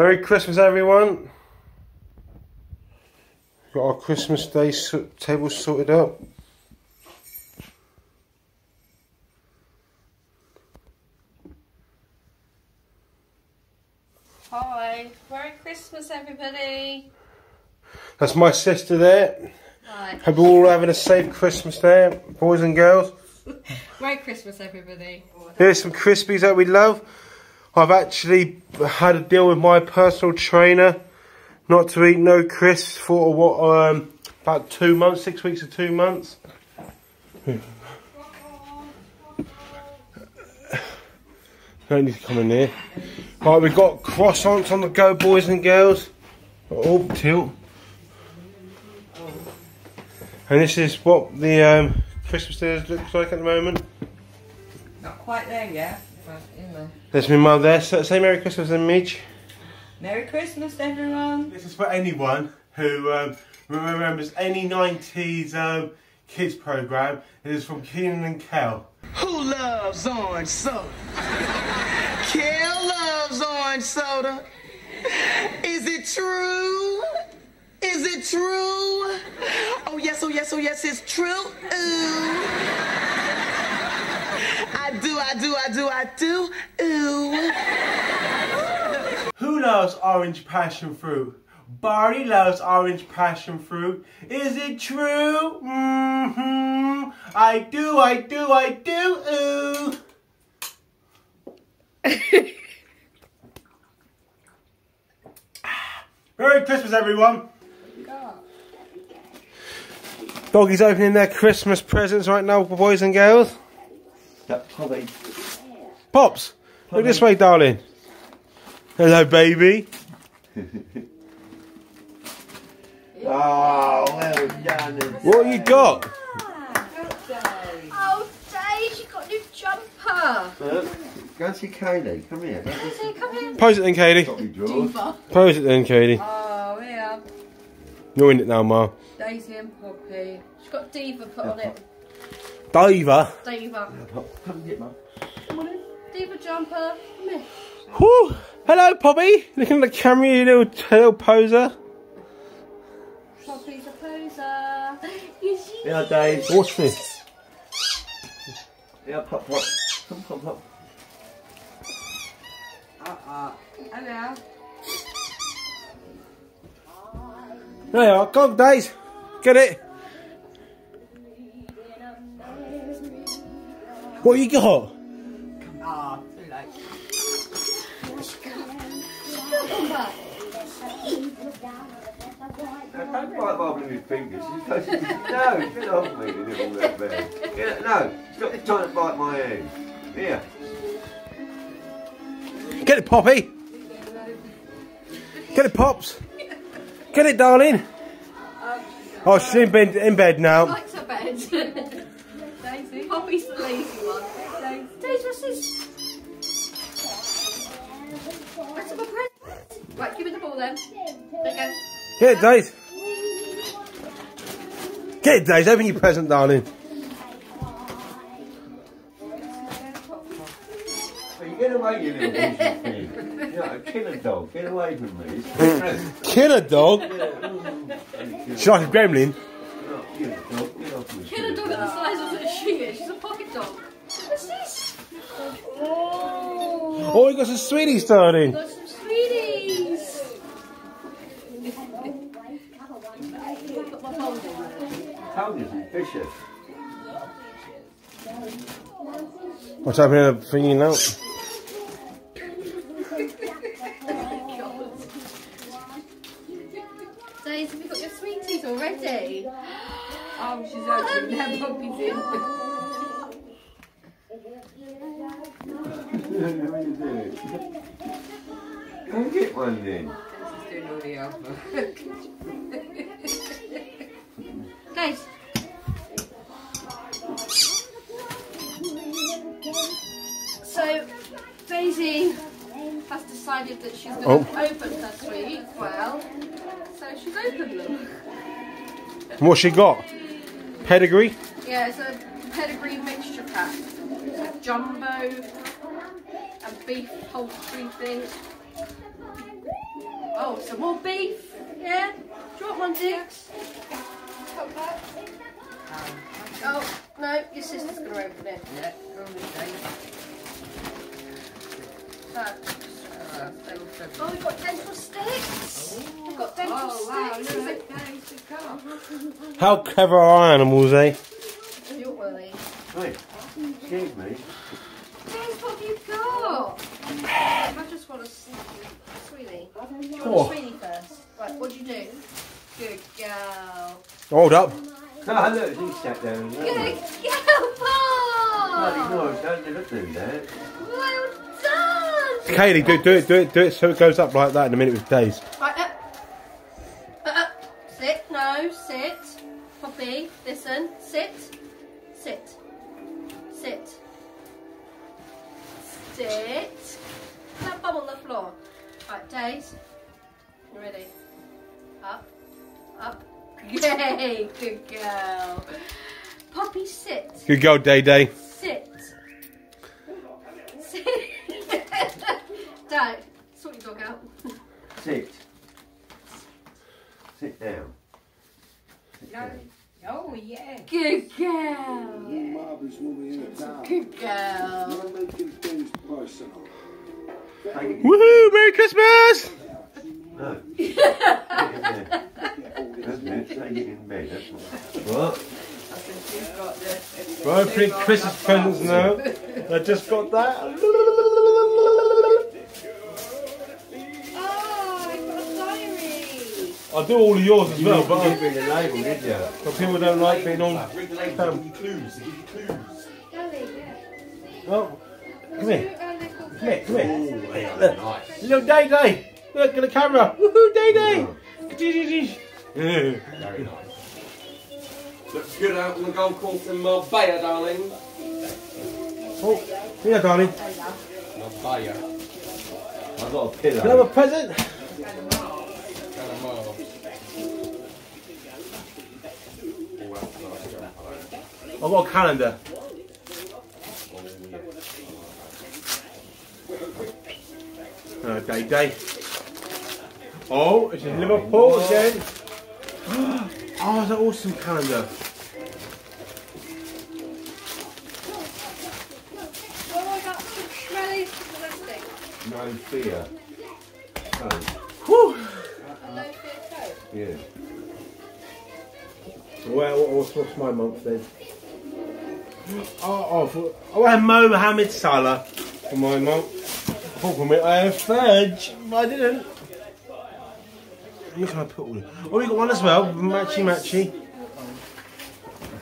Merry Christmas, everyone. Got our Christmas Day so table sorted out. Hi, Merry Christmas, everybody. That's my sister there. Hi. Hope you're all having a safe Christmas there, boys and girls. Merry Christmas, everybody. Here's some Crispies that we love. I've actually had a deal with my personal trainer not to eat no crisps for what um, about two months, six weeks or two months. Don't need to come in here. Right, we've got croissants on the go, boys and girls. Oh, tilt. And this is what the um, Christmas dinner looks like at the moment. Not quite there yet, but. There's my mum there. So say Merry Christmas and Midge. Merry Christmas, everyone. This is for anyone who um, remembers any 90s um, kids program. It is from Kenan and Kel. Who loves orange soda? Kel loves orange soda. Is it true? Is it true? Oh yes, oh yes, oh yes, it's true. Ooh. I do, I do, I do, I do. Ooh. Who loves orange passion fruit? Barney loves orange passion fruit. Is it true? Mm-hmm. I do, I do, I do. Ooh. Merry Christmas, everyone. Doggies opening their Christmas presents right now, boys and girls. Polly. Pops, look this way, darling. Hello, baby. Oh, well done. What you got? Oh, Dave, you got a new jumper. Look, Go and see Kaylee. Come here. Don't just Say, come here. Pose it then, Katie. stop me drawers. Pose it then, Katie. Oh, yeah. You're in it now, Ma. Daisy and Poppy. She's got Diva put on it. Diva. Diva. Come and get mum. Come on in. Diva jumper. Come here. Whew. Hello, Poppy. Looking at the camera, you little, little poser. Poppy's a poser. Yeah, Dave. What's this? Yeah, pop, pop. Come, pop, pop. Uh-uh. Hello. There you are. Go on, Days. Get it. What you got? Now, don't bite Bob with his fingers. She's supposed to... No, get off me, you little red bear. Get, no, stop trying to bite my hand. Here. Get it, Poppy. Get it, Pops. Get it, darling. Oh, she's in bed, in bed now. likes her bed. Daisy. Poppy's the lazy one. Daisy. Daisy, what's this? What's my present? Then. There you go. Get it, Days. Get it, Days. Open your present, darling. Hey, you get away, you little piece of pig. You're like a killer dog. Get away from me. Kill a dog. She's like a gremlin. Kill a dog. Get off me. Kill a dog at the size of that she is. She's a pocket dog. What's this? Oh, Oh, you got some sweeties, darling. got some sweeties. Put my phone in. Told. What's happening to the thingy now? Daisy, have you got your sweeties already? Oh, she's opening her puppies in. what are you doing? Go get one then. She's doing all the alpha. Guys. Decided that she's going to Oh. open her sweet. Well, so she's opened them. What's she got? Pedigree? Yeah, it's a pedigree mixture pack. It's a jumbo, a beef poultry thing. Oh, some more beef. Yeah. Drop one, Dix. Oh, no, your sister's going to open it. Yeah, go on this. So, They will show oh, we've got dental sticks. We've got dental Oh, wow, sticks. look, okay. How clever are animals, eh? You're one of. Wait, excuse me. James, what have you got? I just want to see Sweeney. Do you Oh. want a Sweeney first? Right, what'd you do? Good girl. Hold up. No, look, he sat down Good Bloody girl, Paul! nice, don't never do that. Kaylee, do, do it, do it, do it so it goes up like that in a minute with days. Right, uh, uh, sit, no, sit. Poppy, listen, sit, sit, sit, sit. That bum on the floor. Right, Days, you ready? Up, up. Yay, good girl. Poppy, sit, Good girl, Day Day. Sit. Dad, sort your dog out. Sit. Sit down. No. Oh, yeah. Good girl. Marvelous woman in the town. Good girl. Not making things personal. Take Woohoo! Merry Christmas! no. Get in there. That's it, take it in bed, that's what. What? I think she's got the... We're opening Christmas presents now. I just got that. I'll do all of yours as well, You but, didn't read the label, did you? but people don't like being on. Read the label, give you clues, give you clues. Oh, come here, come here, come here. Oh, Look. nice. Little Day Day. Look at the camera. Woohoo, Day Day. Very nice. Looks good out on the golf course in Marbella, darling. Oh, here, darling. Marbella. I've got a Can I have a present? I've got a calendar. Oh. Oh, Day Day. Oh, it's in Liverpool again. Oh, it's an awesome calendar. Oh, I got some smelly plastic. No fear. Oh, Whew. Fear yeah. Well, what's, what's my month then? Oh, oh, for, oh I had Mohammed Salah for my month. I thought for me I had fudge, but I didn't. Where can I put all? Oh, we got one as well, matchy matchy.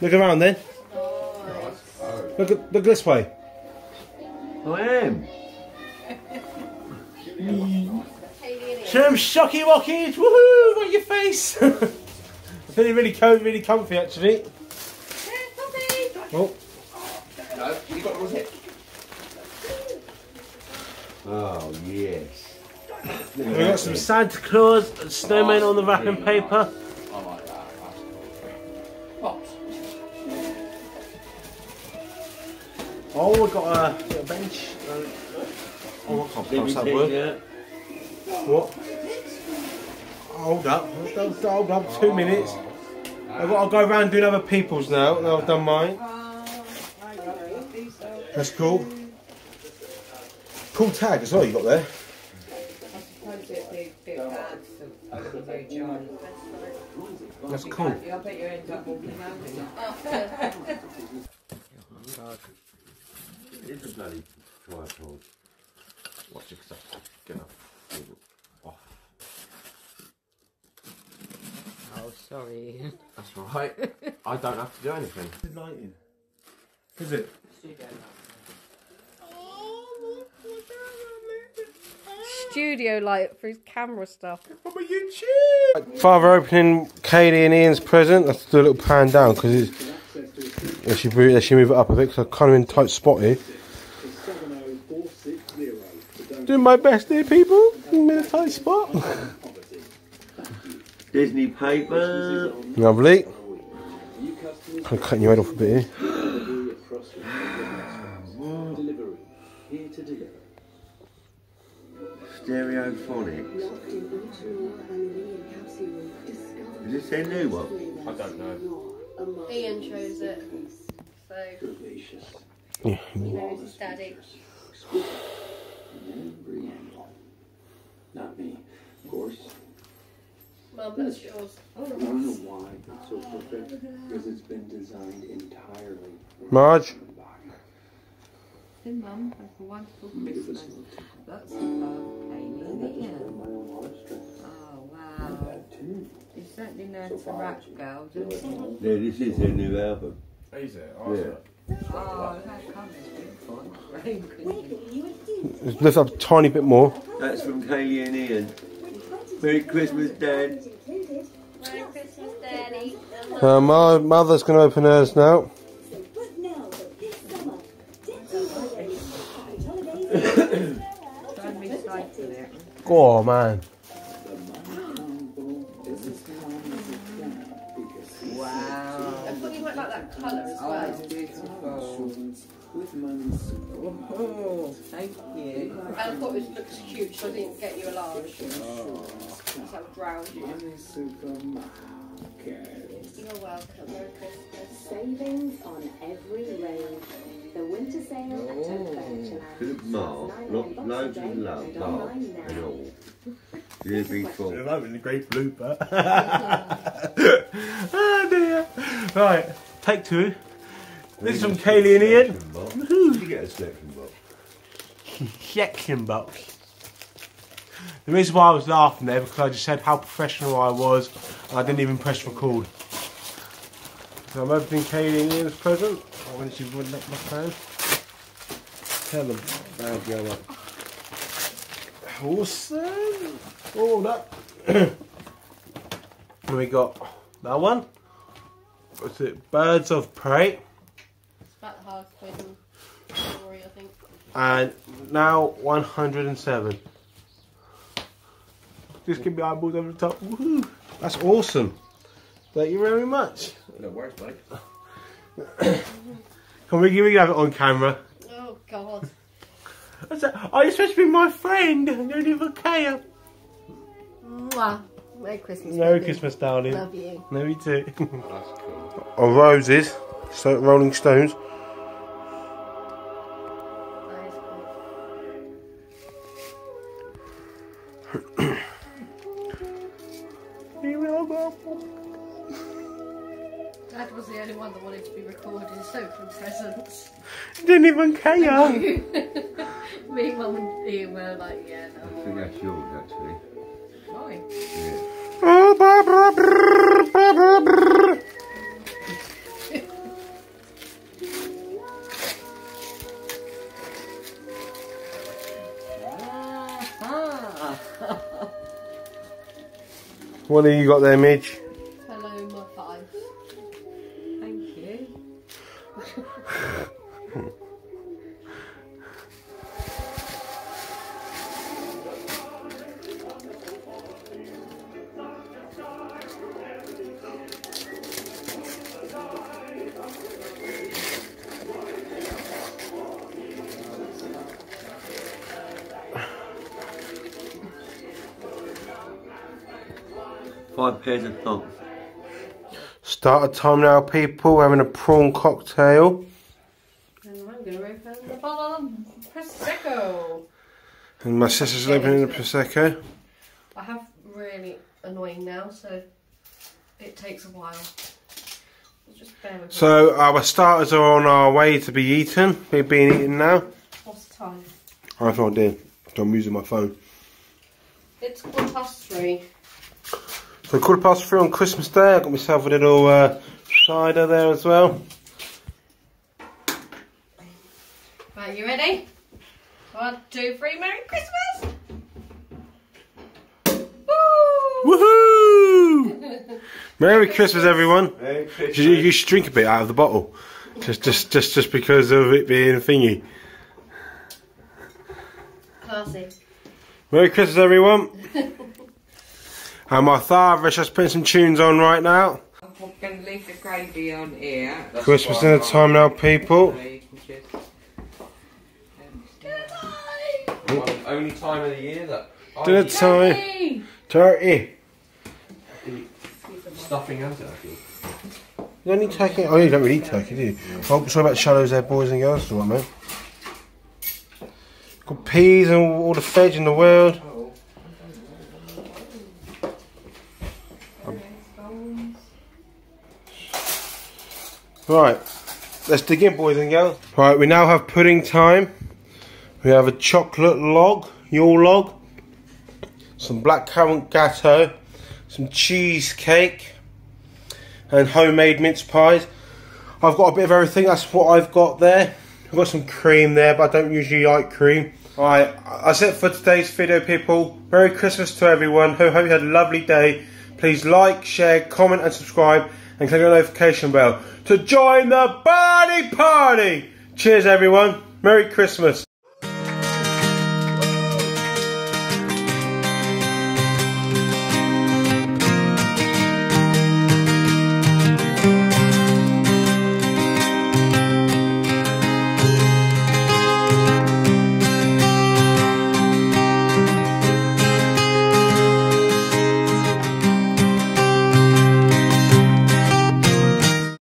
Look around then. Look at look this way. Oh, I am. Show them shocky wockies, woohoo! On your face. Feeling really cozy, really comfy actually. Oh, No, you got was it? Oh, yes. we got some Santa Claus and snowman on the wrapping paper. I like that. Oh, we got a, got a bench. Uh, oh, I can't pronounce that word. Yeah. What? Hold up, hold up, hold up, two minutes. I've got to go around doing other people's now. Now I've done mine. That's cool. Cool tag as well you got there. suppose it'd be a bit bad for for you, John. That's cool. I bet you end up walking over it. It's a bloody tripod. Watch it, 'cause that's gonna fall off. Oh, sorry. That's right. I don't have to do anything. Lighting. Is it? Studio light for his camera stuff. From a YouTube. Father opening Kaylee and Ian's present. Let's do a little pan down because it's. Let's she, move, let's she move it up a bit because I'm kind of in tight spot here. 70460. Doing my best here, people. I'm in a tight spot. Disney paper. Lovely. Kind of cutting your head off a bit here. Stereophonics. Is this their new one? I don't know. Ian chose it. So Yeah. he knows his daddy. Not me, of course. Mum, that's yours. I don't know why it's so perfect, because it's been designed entirely Marge? The Mum, that's a wonderful Give this Christmas. little tickle. Lots of love, Amy. I just Yeah. feel my own heartstrings. Oh, wow. bad too. You certainly know to rap, girl, don't you? Yeah, this is their new album. Is it? Yeah. Oh, how come it's been fun? Very good. Lift up a tiny bit more. That's from Kaylee and Ian. Merry Christmas, Dad. Merry Christmas, Daddy. Uh, my mother's going to open hers now. Don't recycle it. Go on, man. Wow. I thought you might like that colour as Oh, well. it's beautiful. With lemon soup. Oh, thank you. And I thought it looked huge, so I didn't get you a large. Because I would drown you. Lemon soup from my cat. You're welcome. Savings on every range. The winter sale at Tote Furniture Lounge. Good Mark. Lo- loads of love, Mark, and all. You're big full. That a great blooper. oh dear. Right, take two. This is from Kaylee and Ian. Did you get a selection box? Section box. The reason why I was laughing there because I just said how professional I was and I didn't even press record. So I'm opening Kaylee and Ian's present. I want you to wouldn't let my phone. Tell them. That'll go up. Awesome. Oh, that. and we got that one. What's it? Birds of Prey. It's about the hardest Harley Quinn story, I think. And now 107. Just give me eyeballs over the top. Woohoo! That's awesome. Thank you very much. No worries, mate. Can we, can we have it on camera? Oh, God. I said, Are you supposed to be my friend? I don't even care. Mwah. Merry Christmas. Merry baby. Christmas, darling. Love you. No, me too. Oh, that's cool. On roses, so Rolling Stones. That is cool. Dad was the only one that wanted to be recorded, so from presents. Didn't even care. Me, Mum, and Ian were like, yeah, no. I think that's yours, actually. Mine. Yeah. Oh, blah, blah, brrr, blah, blah, brrr. What have you got there, Midge? Five pairs of thongs. Start a time now, people. Having a prawn cocktail. And I'm going to open the bottle of Prosecco. And my sister's opening the Prosecco. I have really annoying now, so it takes a while. So Just bear with me. So our starters are on our way to be eaten. They're being eaten now. What's the time? I have no idea. I'm using my phone. It's quarter past three. So quarter past three on Christmas Day. I got myself a little uh, cider there as well. Right, you ready? One, two, three, Merry Christmas! Woo! Woohoo! Merry Christmas, everyone. Merry Christmas. You, you should drink a bit out of the bottle, just just just just because of it being thingy. Classy. Merry Christmas, everyone. and my father is just putting some tunes on right now. I'm going to leave the gravy on here. That's Christmas fine, dinner time now, people. So you can just- Goodbye! One of the only time of the year that Dinner time. Turkey. Stuffing and turkey. You don't need turkey. Oh, you don't really eat turkey, do you? Oh, sorry about shallows there, boys and girls. All right, man. Got peas and all the veg in the world. Oh. Right, let's dig in, boys and girls. Right, we now have pudding time. We have a chocolate log, Yule log, some blackcurrant gateau, some cheesecake, and homemade mince pies. I've got a bit of everything. That's what I've got there. I've got some cream there, but I don't usually like cream. Alright, that's it for today's video, people. Merry Christmas to everyone. Hope you had a lovely day. Please like, share, comment, and subscribe, and click on the notification bell to join the party party. Cheers, everyone. Merry Christmas.